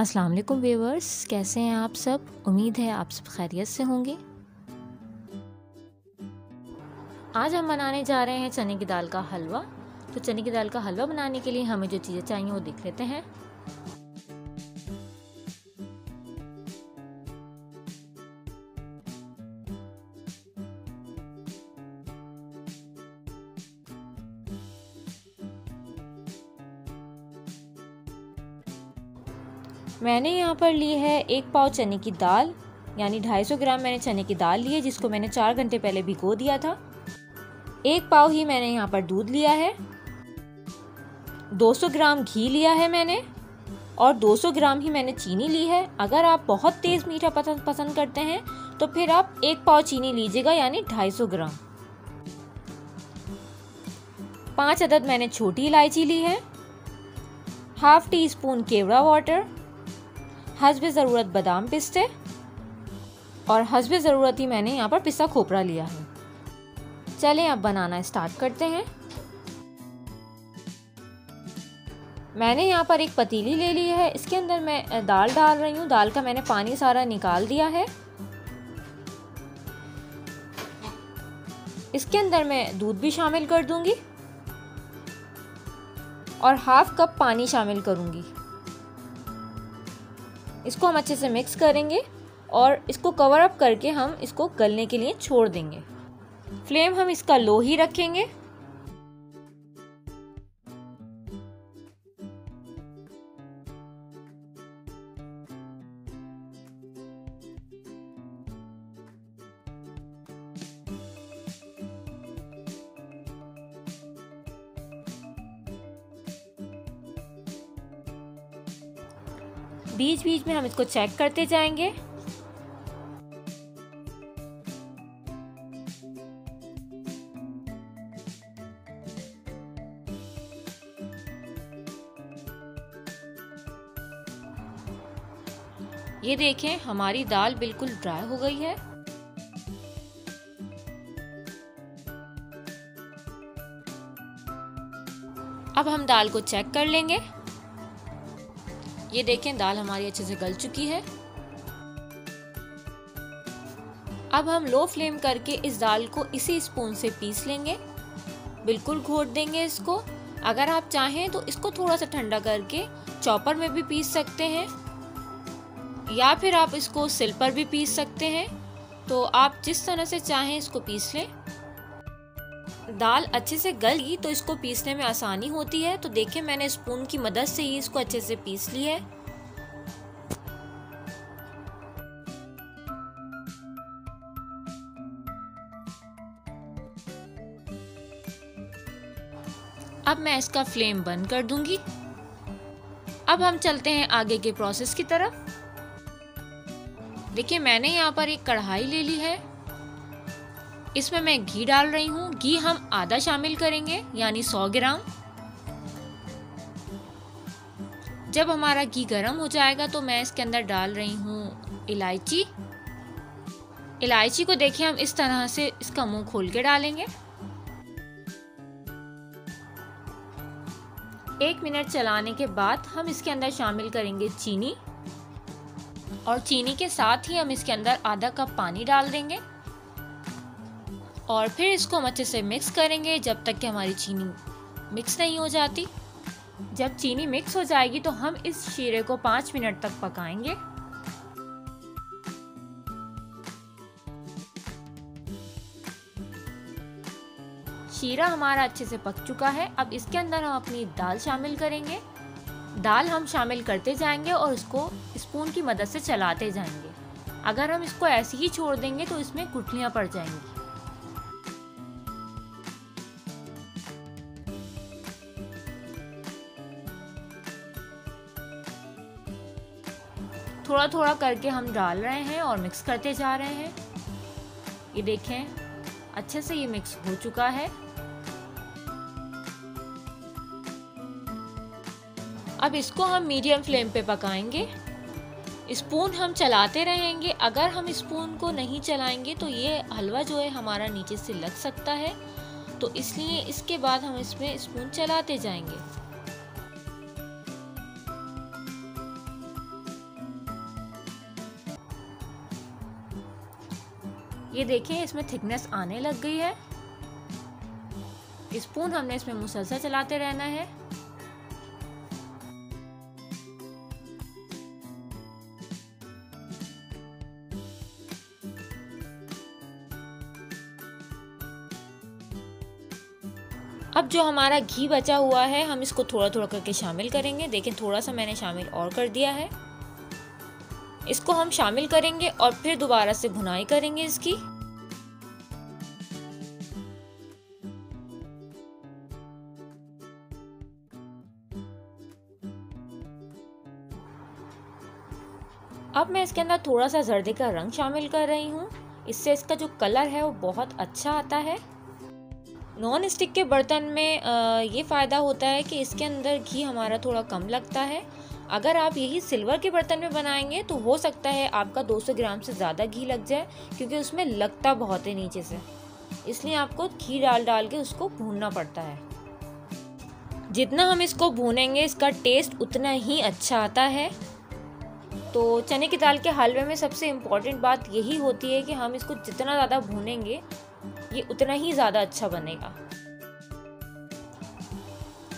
अस्सलाम वालेकुम व्यूवर्स कैसे हैं आप सब? उम्मीद है आप सब खैरियत से होंगे। आज हम बनाने जा रहे हैं चने की दाल का हलवा। तो चने की दाल का हलवा बनाने के लिए हमें जो चीज़ें चाहिए वो देख लेते हैं। मैंने यहाँ पर ली है एक पाव चने की दाल, यानी 250 ग्राम मैंने चने की दाल ली है, जिसको मैंने चार घंटे पहले भिगो दिया था। एक पाव ही मैंने यहाँ पर दूध लिया है। 200 ग्राम घी लिया है मैंने, और 200 ग्राम ही मैंने चीनी ली है। अगर आप बहुत तेज़ मीठा पसंद पसंद करते हैं तो फिर आप एक पाव चीनी लीजिएगा, यानी 250 ग्राम। पाँच अदद मैंने छोटी इलायची ली है, हाफ़ टी स्पून केवड़ा वाटर हसब ज़रूरत बादाम पिस्ते और हसब ज़रूरत ही मैंने यहाँ पर पिस्ता खोपरा लिया है। चलें, अब बनाना स्टार्ट करते हैं। मैंने यहाँ पर एक पतीली ले ली है। इसके अंदर मैं दाल डाल रही हूँ। दाल का मैंने पानी सारा निकाल दिया है। इसके अंदर मैं दूध भी शामिल कर दूँगी और हाफ़ कप पानी शामिल करूँगी। इसको हम अच्छे से मिक्स करेंगे और इसको कवर अप करके हम इसको गलने के लिए छोड़ देंगे। फ्लेम हम इसका लो ही रखेंगे। बीच बीच में हम इसको चेक करते जाएँगे। ये देखें, हमारी दाल बिल्कुल ड्राई हो गई है। अब हम दाल को चेक कर लेंगे। ये देखें, दाल हमारी अच्छे से गल चुकी है। अब हम लो फ्लेम करके इस दाल को इसी स्पून से पीस लेंगे। बिल्कुल घोट देंगे इसको। अगर आप चाहें तो इसको थोड़ा सा ठंडा करके चॉपर में भी पीस सकते हैं, या फिर आप इसको सिल पर भी पीस सकते हैं। तो आप जिस तरह से चाहें इसको पीस लें। दाल अच्छे से गल गई तो इसको पीसने में आसानी होती है। तो देखें, मैंने स्पून की मदद से ही इसको अच्छे से पीस ली है। अब मैं इसका फ्लेम बंद कर दूँगी। अब हम चलते हैं आगे के प्रोसेस की तरफ़। देखिए, मैंने यहाँ पर एक कढ़ाई ले ली है। इसमें मैं घी डाल रही हूँ। घी हम आधा शामिल करेंगे, यानी 100 ग्राम। जब हमारा घी गर्म हो जाएगा तो मैं इसके अंदर डाल रही हूँ इलायची। इलायची को देखिए, हम इस तरह से इसका मुँह खोल के डालेंगे। एक मिनट चलाने के बाद हम इसके अंदर शामिल करेंगे चीनी। और चीनी के साथ ही हम इसके अंदर आधा कप पानी डाल देंगे। और फिर इसको हम अच्छे से मिक्स करेंगे जब तक कि हमारी चीनी मिक्स नहीं हो जाती। जब चीनी मिक्स हो जाएगी तो हम इस शीरे को पाँच मिनट तक पकाएँगे। शीरा हमारा अच्छे से पक चुका है। अब इसके अंदर हम अपनी दाल शामिल करेंगे। दाल हम शामिल करते जाएँगे और उसको स्पून की मदद से चलाते जाएँगे। अगर हम इसको ऐसे ही छोड़ देंगे तो इसमें गुठलियाँ पड़ जाएँगी। थोड़ा थोड़ा करके हम डाल रहे हैं और मिक्स करते जा रहे हैं। ये देखें, अच्छे से ये मिक्स हो चुका है। अब इसको हम मीडियम फ्लेम पे पकाएँगे। स्पून हम चलाते रहेंगे। अगर हम स्पून को नहीं चलाएँगे तो ये हलवा जो है हमारा नीचे से लग सकता है। तो इसलिए इसके बाद हम इसमें स्पून चलाते जाएँगे। ये देखें, इसमें थिकनेस आने लग गई है। स्पून हमने इसमें मुसलसल चलाते रहना है। अब जो हमारा घी बचा हुआ है, हम इसको थोड़ा थोड़ा करके शामिल करेंगे। देखें, थोड़ा सा मैंने शामिल और कर दिया है। इसको हम शामिल करेंगे और फिर दोबारा से भुनाई करेंगे इसकी। अब मैं इसके अंदर थोड़ा सा जर्दे का रंग शामिल कर रही हूँ। इससे इसका जो कलर है वो बहुत अच्छा आता है। नॉन स्टिक के बर्तन में ये फ़ायदा होता है कि इसके अंदर घी हमारा थोड़ा कम लगता है। अगर आप यही सिल्वर के बर्तन में बनाएँगे तो हो सकता है आपका 200 ग्राम से ज़्यादा घी लग जाए, क्योंकि उसमें लगता बहुत है नीचे से। इसलिए आपको घी डाल डाल के उसको भूनना पड़ता है। जितना हम इसको भूनेंगे, इसका टेस्ट उतना ही अच्छा आता है। तो चने की दाल के हलवे में सबसे इंपॉर्टेंट बात यही होती है कि हम इसको जितना ज़्यादा भूनेंगे, ये उतना ही ज़्यादा अच्छा बनेगा।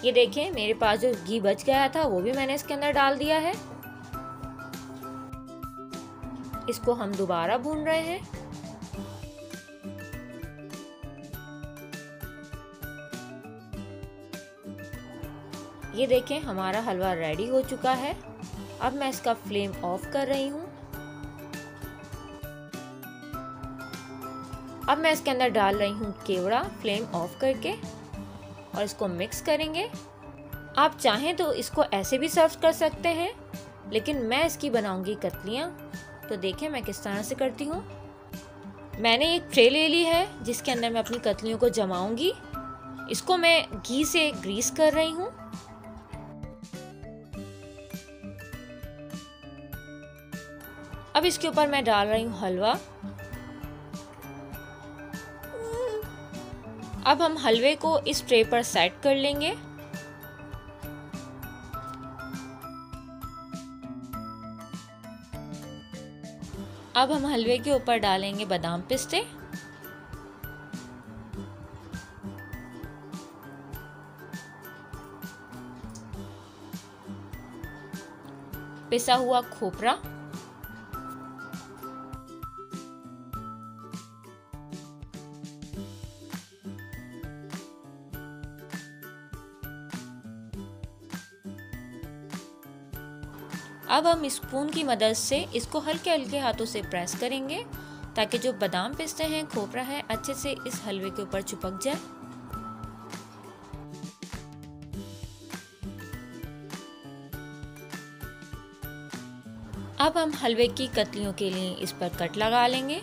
ये देखें, मेरे पास जो घी बच गया था, वो भी मैंने इसके अंदर डाल दिया है। इसको हम दोबारा भून रहे हैं। ये देखें, हमारा हलवा रेडी हो चुका है। अब मैं इसका फ्लेम ऑफ़ कर रही हूँ। अब मैं इसके अंदर डाल रही हूँ केवड़ा फ्लेम ऑफ़ करके। और इसको मिक्स करेंगे। आप चाहें तो इसको ऐसे भी सर्व कर सकते हैं, लेकिन मैं इसकी बनाऊँगी कतलियाँ। तो देखें मैं किस तरह से करती हूँ। मैंने एक ट्रे ले ली है, जिसके अंदर मैं अपनी कतलियों को जमाऊँगी। इसको मैं घी से ग्रीस कर रही हूँ। अब इसके ऊपर मैं डाल रही हूँ हलवा। अब हम हलवे को इस ट्रे पर सेट कर लेंगे। अब हम हलवे के ऊपर डालेंगे बादाम पिस्ते। पिसा हुआ खोपरा। अब हम स्पून की मदद से इसको हल्के हल्के हाथों से प्रेस करेंगे ताकि जो बादाम पिस्ते हैं, खोपरा है, अच्छे से इस हलवे के ऊपर चिपक जाए। अब हम हलवे की कतलियों के लिए इस पर कट लगा लेंगे।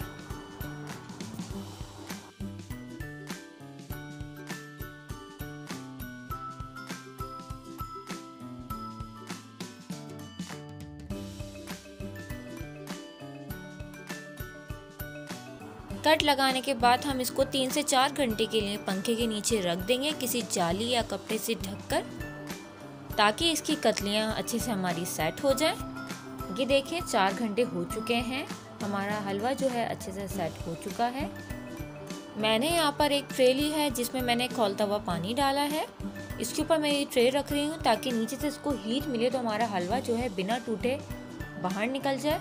कट लगाने के बाद हम इसको तीन से चार घंटे के लिए पंखे के नीचे रख देंगे, किसी जाली या कपड़े से ढककर, ताकि इसकी कतलियाँ अच्छे से हमारी सेट हो जाए। ये देखिए, चार घंटे हो चुके हैं। हमारा हलवा जो है अच्छे से सेट हो चुका है। मैंने यहाँ पर एक ट्रे ली है, जिसमें मैंने खोलता हुआ पानी डाला है। इसके ऊपर मैं ये ट्रे रख रही हूँ, ताकि नीचे से इसको हीट मिले तो हमारा हलवा जो है बिना टूटे बाहर निकल जाए।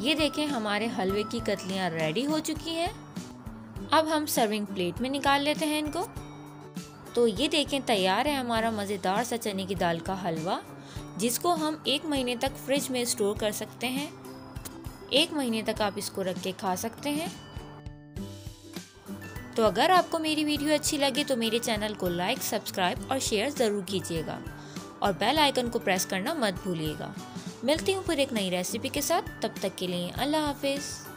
ये देखें, हमारे हलवे की कतलियाँ रेडी हो चुकी हैं। अब हम सर्विंग प्लेट में निकाल लेते हैं इनको। तो ये देखें, तैयार है हमारा मज़ेदार सा चने की दाल का हलवा, जिसको हम एक महीने तक फ्रिज में स्टोर कर सकते हैं। एक महीने तक आप इसको रख के खा सकते हैं। तो अगर आपको मेरी वीडियो अच्छी लगे तो मेरे चैनल को लाइक सब्सक्राइब और शेयर ज़रूर कीजिएगा। और बेल आइकन को प्रेस करना मत भूलिएगा। मिलती हूँ फिर एक नई रेसिपी के साथ। तब तक के लिए अल्लाह हाफिज़।